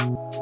you